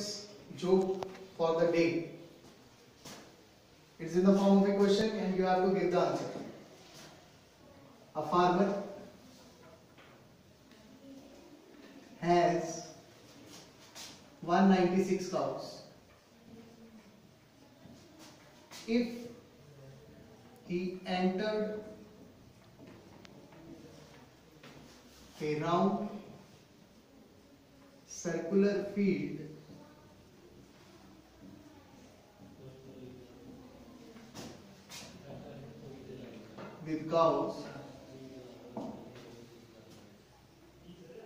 students joke for the day. It's in the form of a question and you have to give the answer. A farmer has 196 cows. If he entered a round circular field with cows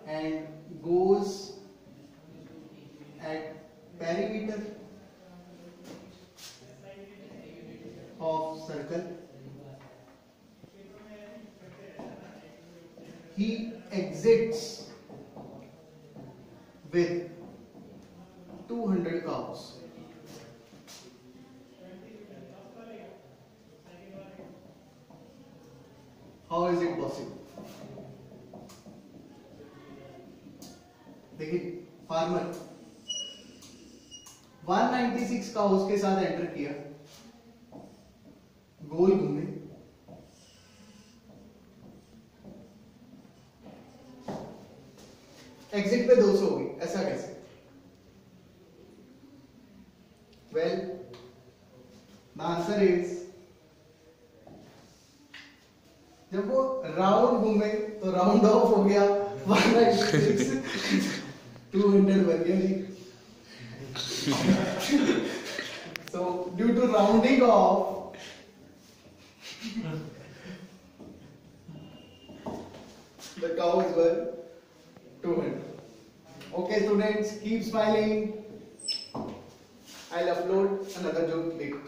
and goes at perimeter of circle. He exits with 200 cows possible देखिए farmer 196 cows के साथ enter किया। गोल घूमे। Exit पे 200 हो गई, ऐसा कैसे? वेल द आंसर इज़ जब वो राउंड घूमे तो राउंड ऑफ़ हो गया 196 200 बन गया जी so due to rounding off the cows were 200 okay students keep smiling i'll upload another joke later